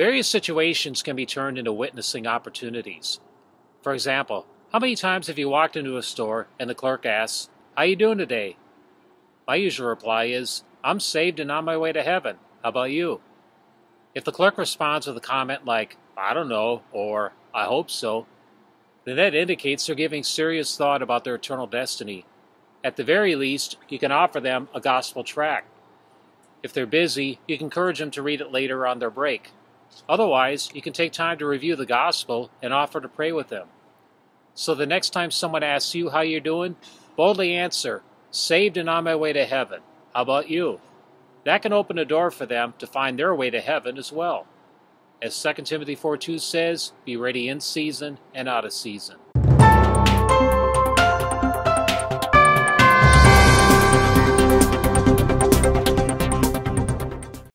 Various situations can be turned into witnessing opportunities. For example, how many times have you walked into a store and the clerk asks, How you doing today? My usual reply is, I'm saved and on my way to heaven. How about you? If the clerk responds with a comment like, I don't know, or I hope so, then that indicates they're giving serious thought about their eternal destiny. At the very least, you can offer them a gospel tract. If they're busy, you can encourage them to read it later on their break. Otherwise, you can take time to review the gospel and offer to pray with them. So the next time someone asks you how you're doing, boldly answer, saved and on my way to heaven. How about you? That can open a door for them to find their way to heaven as well. As 2 Timothy 4.2 says, be ready in season and out of season.